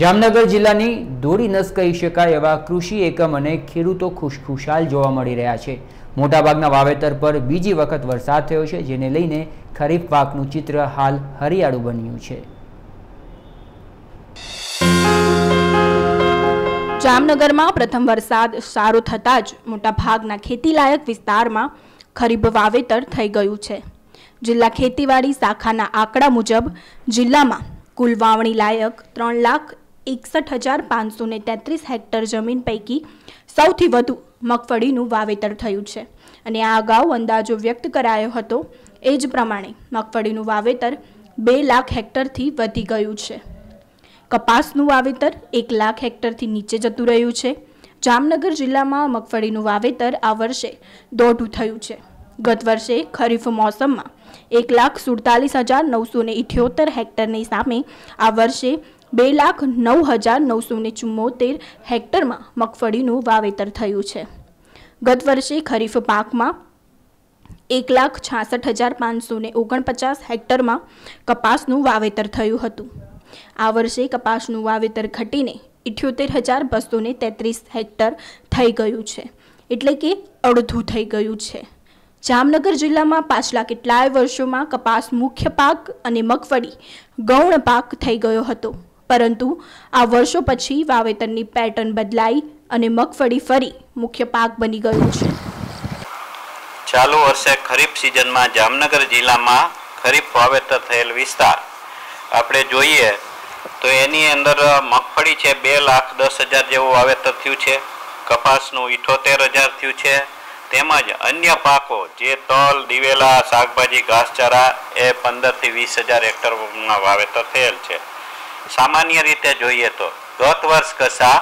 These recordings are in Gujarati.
જામનગર જિલ્લાની દોરી નસ કહી શકાય એવા કૃષિ એકમ અને ખેડૂતો ખુશખુશાલ જોવા મળી રહ્યા છે. મોટાભાગના વાવેતર પર બીજી વખત વરસાદ થયો છે, જેને લઈને ખરીફ પાકનું ચિત્ર હાલ હરિયાળું બન્યું છે. જામનગરમાં પ્રથમ વરસાદ સારો થતાં જ મોટાભાગના ખેતીલાયક વિસ્તારમાં ખરીફ વાવેતર થઈ ગયું છે. જિલ્લા ખેતીવાડી શાખાના આંકડા મુજબ જિલ્લામાં કુલ વાવણી લાયક ત્રણ લાખ એકસઠ હજાર પાંચસો તેત્રીસ હેક્ટર જમીન પૈકી સૌથી વધુ મગફળીનું વાવેતર થયું છે. અને આ અગાઉ અંદાજો વ્યક્ત કરાયો હતો એ જ પ્રમાણે મગફળીનું વાવેતર બે લાખ હેક્ટરથી વધી ગયું છે. કપાસનું વાવેતર એક લાખ હેક્ટરથી નીચે જતું રહ્યું છે. જામનગર જિલ્લામાં મગફળીનું વાવેતર આ વર્ષે દોઢું થયું છે. ગત વર્ષે ખરીફ મોસમમાં એક લાખ સુડતાલીસ હજાર નવસો ને ઇઠ્યોતેર હેક્ટરની સામે આ વર્ષે બે લાખ નવ હજાર નવસો ને ચુમ્મોતેર હેક્ટરમાં મગફળીનું વાવેતર થયું છે. ગત વર્ષે ખરીફ પાકમાં એક લાખ છાસઠ હજાર પાંચસો ને ઓગણપચાસ હેક્ટરમાં કપાસનું વાવેતર થયું હતું. આ વર્ષે કપાસનું વાવેતર ઘટીને ઇઠ્યોતેર હજાર બસો ને તેત્રીસ હેક્ટર થઈ ગયું છે, એટલે કે અડધું થઈ ગયું છે. જામનગર જિલ્લામાં પાછલા કેટલાય વર્ષોમાં કપાસ મુખ્ય પાક અને મગફળી ગૌણ પાક થઈ ગયો હતો. પરંતુ આ વર્ષો પછી વાવેતરની પેટર્ન બદલાઈ અને મગફળી ફરી મુખ્ય પાક બની ગયું છે. ચાલુ વર્ષે ખરીફ સિઝનમાં જામનગર જિલ્લામાં ખરીફ વાવેતર થયેલ વિસ્તાર. આપણે જોઈએ તો એની અંદર મગફળી છે બે લાખ દસ હજાર જેવું વાવેતર થયું છે, કપાસનું ઇઠોતેર હજાર થયું છે, તેમજ અન્ય પાકો જે તલ, દિવેલા, શાકભાજી, ઘાસચારા એ પંદરથી વીસ હજાર હેક્ટરમાં વાવેતર થયેલ છે. સામાન્ય રીતે જોઈએ તો ગત વર્ષ કસા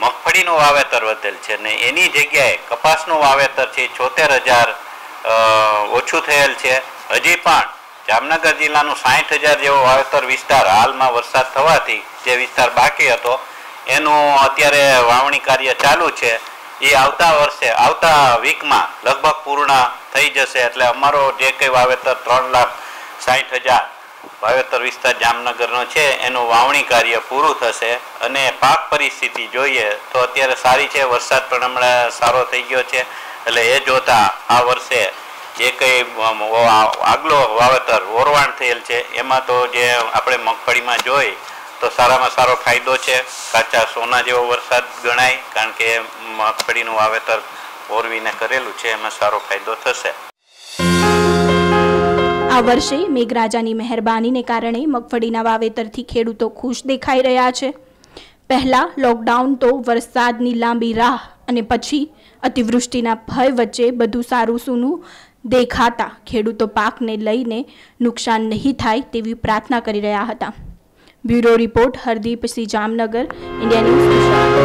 મગફળીનું વાવેતર વધેલ છે ને એની જગ્યાએ કપાસનું વાવેતર છે, છોતેર હજાર ઓછું થયેલ છે. હજી પણ જામનગર જિલ્લાનું સાઠ હજાર જેવો વાવેતર વિસ્તાર હાલમાં વરસાદ થવાથી જે વિસ્તાર બાકી હતો, એનું અત્યારે વાવણી કાર્ય ચાલુ છે. એ આવતા વર્ષે, આવતા વીકમાં લગભગ પૂર્ણ થઈ જશે. એટલે અમારો જે કંઈ વાવેતર ત્રણ લાખ સાઠ હજાર વાવેતર વિસ્તાર જામનગરનો છે, એનું વાવણી કાર્ય પૂરું થશે અને પાક પરિસ્થિતિ જોઈએ તો અત્યારે સારી છે, વરસાદ પણ હમણાં સારો થઈ ગયો છે. એટલે એ જોતા આ વર્ષે જે કંઈ આગલો વાવેતર ઓરવાણ થયેલ છે, એમાં તો જે આપણે મગફળીમાં જોઈ તો સારામાં સારો ફાયદો છે. કાચા સોના જેવો વરસાદ ગણાય, કારણ કે મગફળીનું વાવેતર ઓરવીને કરેલું છે, એમાં સારો ફાયદો થશે. આ વર્ષે મેઘરાજાની મહેરબાનીને કારણે મગફળીના વાવેતરથી ખેડૂતો ખુશ દેખાઈ રહ્યા છે. પહેલા લોકડાઉન તો વરસાદની લાંબી રાહ અને પછી અતિવૃષ્ટિના ભય વચ્ચે બધું સારું સૂનું દેખાતા ખેડૂતો પાકને લઈને નુકસાન નહીં થાય તેવી પ્રાર્થના કરી રહ્યા હતા. Bureau report Hardeep Singh Jamnagar, India news